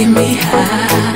Give me high.